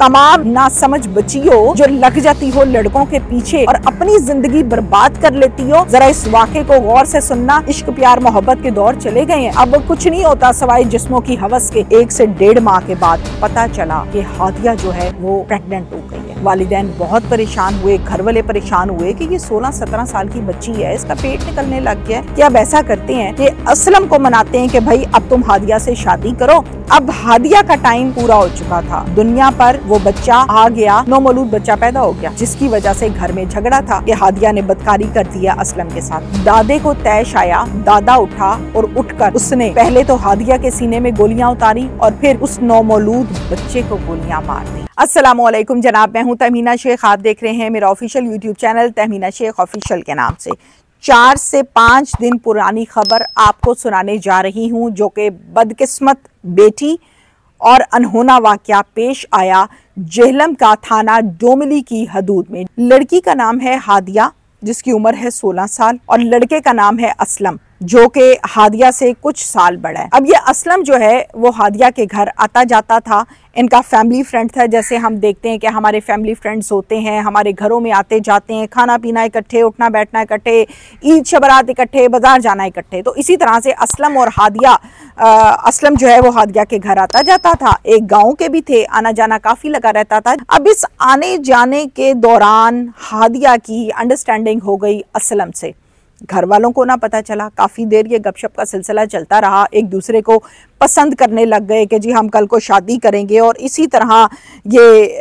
तमाम ना समझ बच्चियों जो लग जाती हो लड़कों के पीछे और अपनी ज़िंदगी बर्बाद कर लेती हो, जरा इस वाक्य को गौर से सुनना। इश्क, प्यार, मोहब्बत के दौर चले गए हैं। अब कुछ नहीं होता सवाई जिस्मों की हवस के एक से डेढ़ माह के बाद पता चला कि हादिया जो है वो प्रेग्नेंट हो गई वालिदैन बहुत परेशान हुए, घर वाले परेशान हुए कि ये 16-17 साल की बच्ची है, इसका पेट निकलने लग गया है। कि अब ऐसा करते हैं कि असलम को मनाते हैं कि भाई, अब तुम हादिया से शादी करो। अब हादिया का टाइम पूरा हो चुका था। दुनिया पर वो बच्चा आ गया, नौमौलूद बच्चा पैदा हो गया, जिसकी वजह से घर में झगड़ा था कि हादिया ने बदकारी कर दिया असलम के साथ। दादे को तैश आया, दादा उठा और उठकर उसने पहले तो हादिया के सीने में गोलियाँ उतारी और फिर उस नौमौलूद बच्चे को गोलियाँ मार दी। असलम जनाब, मैं हूँ तहमीना शेख। आप देख रहे हैं मेरा official YouTube channel Tahmina Shaikh official के नाम से। चार से पाँच दिन पुरानी खबर आपको सुनाने जा रही हूँ, जो कि बदकिस्मत बेटी और अनहोना वाक्य पेश आया जेहलम का थाना डोमली की हदूद में। लड़की का नाम है हादिया, जिसकी उम्र है 16 साल, और लड़के का नाम है असलम। जो कि हादिया से कुछ साल बड़ा है। अब ये असलम जो है वो हादिया के घर आता जाता था। इनका फैमिली फ्रेंड था। जैसे हम देखते हैं कि हमारे फैमिली फ्रेंड्स होते हैं हमारे घरों में आते जाते हैं खाना पीना इकट्ठे उठना बैठना इकट्ठे ईद शबरात इकट्ठे बाज़ार जाना इकट्ठे। तो इसी तरह से असलम और हादिया आ, असलम जो है वो हादिया के घर आता जाता था। एक गाँव के भी थे आना जाना काफ़ी लगा रहता था। अब इस आने जाने के दौरान हादिया की अंडरस्टैंडिंग हो गई असलम से। घर वालों को ना पता चला। काफ़ी देर ये गपशप का सिलसिला चलता रहा। एक दूसरे को पसंद करने लग गए कि जी, हम कल को शादी करेंगे और इसी तरह ये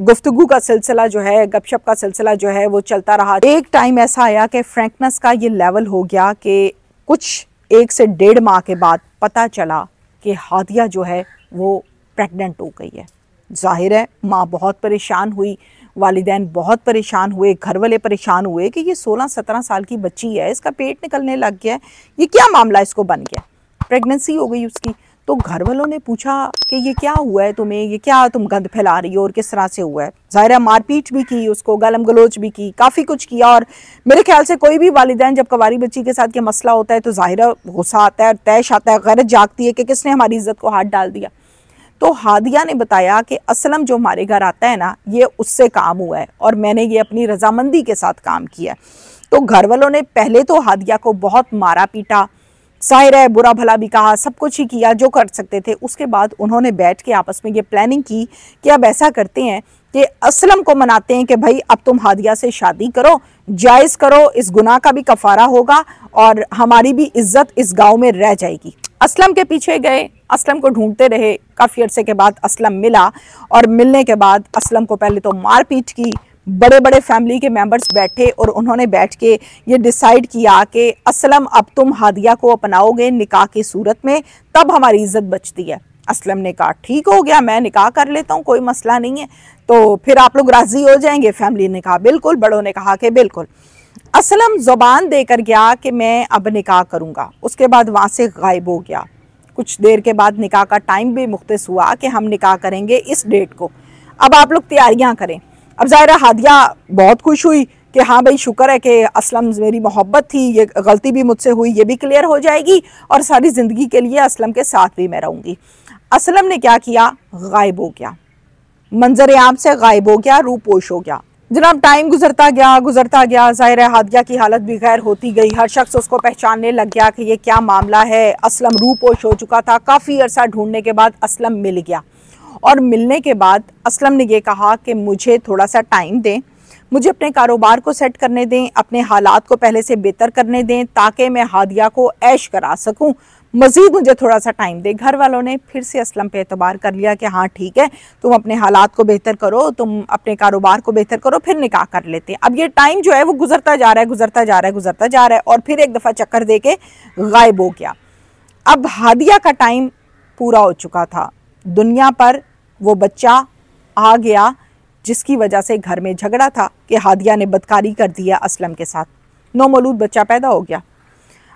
गुफ्तगु का सिलसिला जो है, गपशप का सिलसिला जो है, वो चलता रहा। एक टाइम ऐसा आया कि फ्रैंकनेस का ये लेवल हो गया कि कुछ एक से डेढ़ माह के बाद पता चला कि हादिया जो है, वो प्रेग्नेंट हो गई है। ज़ाहिर है, माँ बहुत परेशान हुई। वालदेन बहुत परेशान हुए, घर वाले परेशान हुए कि ये 16-17 साल की बच्ची है, इसका पेट निकलने लग गया है। ये क्या मामला इसको बन गया? प्रेगनेंसी हो गई उसकी। तो घर वालों ने पूछा कि ये क्या हुआ है तुम्हें? ये क्या तुम गंद फैला रही हो और किस तरह से हुआ है? ज़ाहिर मारपीट भी की, उसको गलम गलोच भी की, काफ़ी कुछ किया और मेरे ख्याल से कोई भी वालदेन जब कवारी बच्ची के साथ ये मसला होता है तो ज़ाहिर गुस्सा आता है और तैश आता है, गैरत जागती है कि किसने हमारी इज़्ज़त को हाथ डाल दिया। तो हादिया ने बताया कि असलम जो हमारे घर आता है ना, ये उससे काम हुआ है और मैंने ये अपनी रजामंदी के साथ काम किया तो घर वालों ने पहले तो हादिया को बहुत मारा पीटा साहिर है बुरा भला भी कहा, सब कुछ ही किया, जो कर सकते थे। उसके बाद उन्होंने बैठ के आपस में ये प्लानिंग की कि अब ऐसा करते हैं कि असलम को मनाते हैं कि भाई, अब तुम हादिया से शादी करो, जायज़ करो, इस गुनाह का भी कफारा होगा और हमारी भी इज़्ज़त इस गाँव में रह जाएगी। असलम के पीछे गए, असलम को ढूंढते रहे। काफ़ी अरसे के बाद असलम मिला और मिलने के बाद असलम को पहले तो मारपीट की। बड़े बड़े फैमिली के मेंबर्स बैठे और उन्होंने बैठ के ये डिसाइड किया कि असलम, अब तुम हादिया को अपनाओगे निकाह की सूरत में, तब हमारी इज़्ज़त बचती है। असलम ने कहा, ठीक हो गया, मैं निकाह कर लेता हूँ, कोई मसला नहीं है। तो फिर आप लोग राज़ी हो जाएँगे, फैमिली ने कहा, बिल्कुल। बड़ों ने कहा कि, बिल्कुल। असलम ज़ुबान देकर गया कि मैं अब निकाह करूँगा। उसके बाद वहाँ से गायब हो गया। कुछ देर के बाद निकाह का टाइम भी मुख्त हुआ कि हम निकाह करेंगे इस डेट को। अब आप लोग तैयारियाँ करें। अब ज़ाहिर हादिया बहुत खुश हुई कि हाँ भाई, शुक्र है कि असलम मेरी मोहब्बत थी, ये गलती भी मुझसे हुई, ये भी क्लियर हो जाएगी और सारी ज़िंदगी के लिए असलम के साथ भी मैं रहूँगी। असलम ने क्या किया? गायब हो गया। मंजर आम से गायब हो गया रूपोश हो गया। जनाब टाइम गुजरता गया गुजरता गया। ज़ाहिर है, हादिया की हालत भी गैर होती गई। हर शख्स उसको पहचानने लग गया कि ये क्या मामला है। असलम रूपोश हो चुका था। काफ़ी अरसा ढूँढने के बाद असलम मिल गया। और मिलने के बाद असलम ने यह कहा कि मुझे थोड़ा सा टाइम दें। मुझे अपने कारोबार को सेट करने दें, अपने हालात को पहले से बेहतर करने दें, ताकि मैं हादिया को ऐश करा सकूँ। मज़ीद मुझे थोड़ा सा टाइम दे। घर वालों ने फिर से असलम पे एतबार कर लिया कि हाँ ठीक है, तुम अपने हालात को बेहतर करो, तुम अपने कारोबार को बेहतर करो, फिर निकाह कर लेते हैं। अब ये टाइम जो है, वो गुजरता जा रहा है, गुजरता जा रहा है, गुजरता जा रहा है, और फिर एक दफ़ा चक्कर दे के गायब हो गया। अब हादिया का टाइम पूरा हो चुका था। दुनिया पर वो बच्चा आ गया जिसकी वजह से घर में झगड़ा था कि हादिया ने बदकारी कर दिया असलम के साथ। नौमलूद बच्चा पैदा हो गया।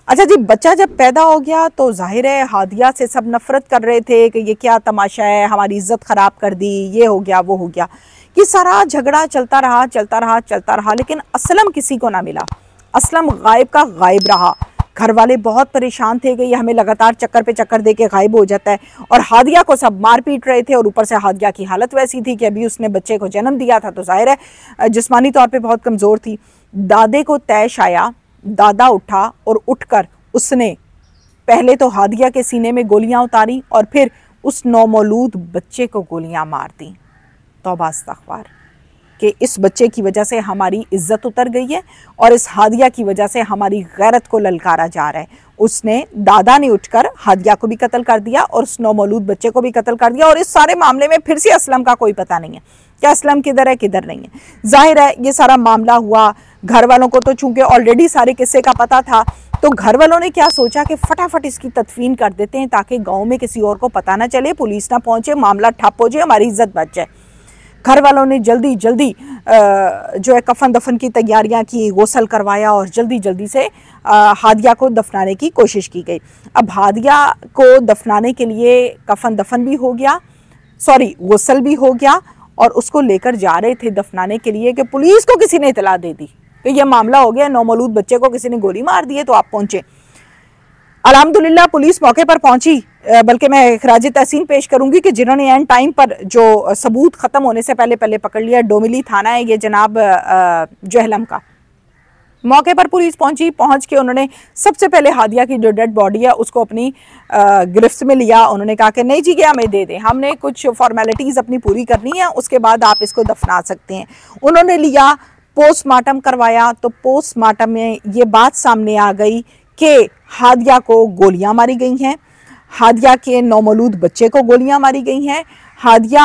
अच्छा जी, बच्चा जब पैदा हो गया तो ज़ाहिर है हादिया से सब नफरत कर रहे थे कि ये क्या तमाशा है, हमारी इज़्ज़त ख़राब कर दी, ये हो गया, वो हो गया। ये सारा झगड़ा चलता रहा चलता रहा चलता रहा, लेकिन असलम किसी को ना मिला। असलम गायब का गायब रहा। घर वाले बहुत परेशान थे कि ये हमें लगातार चक्कर पे चक्कर दे के गायब हो जाता है। और हादिया को सब मार पीट रहे थे और ऊपर से हादिया की हालत वैसी थी कि अभी उसने बच्चे को जन्म दिया था तो ज़ाहिर है जिसमानी तौर पर बहुत कमज़ोर थी। दादे को तैश आया दादा उठा और उठकर उसने पहले तो हादिया के सीने में गोलियाँ उतारी और फिर उस नौमौलूद बच्चे को गोलियाँ मार दी। तोबा कि इस बच्चे की वजह से हमारी इज़्ज़त उतर गई है और इस हादिया की वजह से हमारी गैरत को ललकारा जा रहा है। उसने दादा ने उठकर हादिया को भी कत्ल कर दिया और उस नौमौलूद बच्चे को भी कत्ल कर दिया और इस सारे मामले में फिर से असलम का कोई पता नहीं है क्या असलम किधर है, किधर नहीं है। ज़ाहिर है, ये सारा मामला हुआ घर वालों को तो चूँकि ऑलरेडी सारे किस्से का पता था तो घर वालों ने क्या सोचा कि फटाफट इसकी तदफीन कर देते हैं ताकि गाँव में किसी और को पता ना चले, पुलिस ना पहुँचे, मामला ठप हो जाए, हमारी इज़्ज़त बच जाए। घर वालों ने जल्दी जल्दी जो है कफन दफन की तैयारियाँ की, गौसल करवाया और जल्दी जल्दी से हादिया को दफनाने की कोशिश की गई। अब हादिया को दफनाने के लिए कफन दफन भी हो गया, सॉरी, गौसल भी हो गया और उसको लेकर जा रहे थे दफनाने के लिए कि पुलिस को किसी ने इतला दे दी। तो यह मामला हो गया, नौमलूद बच्चे को किसी ने गोली मार दी है तो आप पहुँचे। अलहमदुल्ला पुलिस मौके पर पहुँची। बल्कि मैं खराज तहसीन पेश करूँगी कि जिन्होंने एंड टाइम पर जो सबूत ख़त्म होने से पहले पहले पकड़ लिया, डोमिली थाना है ये जनाब जहलम का। मौके पर पुलिस पहुँची, पहुँच के उन्होंने सबसे पहले हादिया की जो डेड बॉडी है, उसको अपनी गिरफ्त में लिया। उन्होंने कहा कि नहीं जी गया हमें दे दें। हमने कुछ फॉर्मेलिटीज़ अपनी पूरी करनी है, उसके बाद आप इसको दफना सकते हैं। उन्होंने लिया पोस्टमार्टम करवाया तो पोस्टमार्टम में ये बात सामने आ गई कि हादिया को गोलियाँ मारी गई हैं। हादिया के नौमलूद बच्चे को गोलियाँ मारी गई हैं। हादिया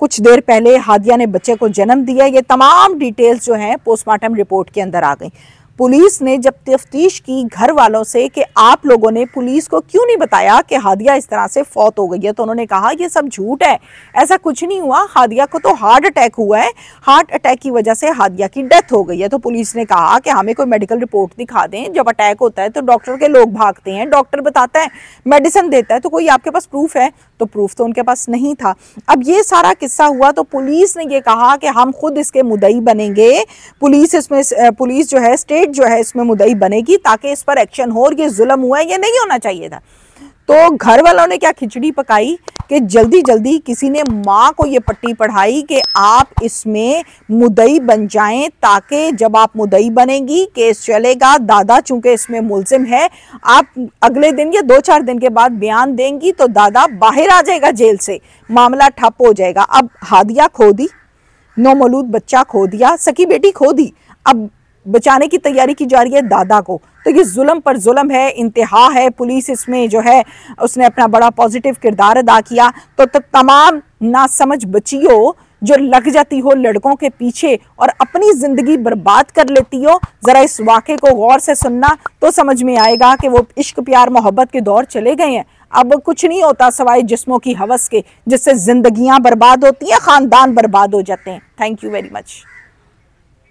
कुछ देर पहले हादिया ने बच्चे को जन्म दिया। ये तमाम डिटेल्स जो हैं पोस्टमार्टम रिपोर्ट के अंदर आ गई। पुलिस ने जब तफ्तीश की घर वालों से कि आप लोगों ने पुलिस को क्यों नहीं बताया कि हादिया इस तरह से फौत हो गई है तो उन्होंने कहा, ये सब झूठ है। ऐसा कुछ नहीं हुआ। हादिया को तो हार्ट अटैक हुआ है। हार्ट अटैक की वजह से हादिया की डेथ हो गई है। तो पुलिस ने कहा कि हमें कोई मेडिकल रिपोर्ट दिखा दें। जब अटैक होता है तो डॉक्टर के लोग भागते हैं। डॉक्टर बताता है, मेडिसिन देता है तो कोई आपके पास प्रूफ है? तो प्रूफ तो उनके पास नहीं था। अब ये सारा किस्सा हुआ तो पुलिस ने यह कहा कि हम खुद इसके मुदई बनेंगे। पुलिस इसमें, पुलिस जो है, स्टेट जो है इसमें मुदई बनेगी ताकि इस पर एक्शन हो और ये जुल्म हुआ है, ये नहीं होना चाहिए था। तो घर वालों ने क्या खिचड़ी पकाई कि जल्दी जल्दी किसी ने माँ को ये पट्टी पढ़ाई कि आप इसमें मुदई बन जाएँ ताकि जब आप मुदई बनेंगी, केस चलेगा, दादा चूँकि इसमें मुलजिम है, आप अगले दिन या दो चार दिन के बाद बयान देंगी तो दादा बाहर आ जाएगा जेल से, मामला ठप हो जाएगा। अब हादिया खो दी नौमलूद बच्चा खो दिया सकी बेटी खो दी। अब बचाने की तैयारी की जा रही है दादा को। तो ये जुल्म पर जुल्म है, इंतहा है, पुलिस इसमें जो है, उसने अपना बड़ा पॉजिटिव किरदार अदा किया। तो तमाम नासमझ बच्चियों जो लग जाती हो लड़कों के पीछे और अपनी ज़िंदगी बर्बाद कर लेती हो, जरा इस वाक़े को गौर से सुनना तो समझ में आएगा कि वो इश्क, प्यार, मोहब्बत के दौर चले गए हैं। अब कुछ नहीं होता सवाई जिस्मों की हवस के, जिससे जिंदगियाँ बर्बाद होती हैं, खानदान बर्बाद हो जाते हैं। Thank you very much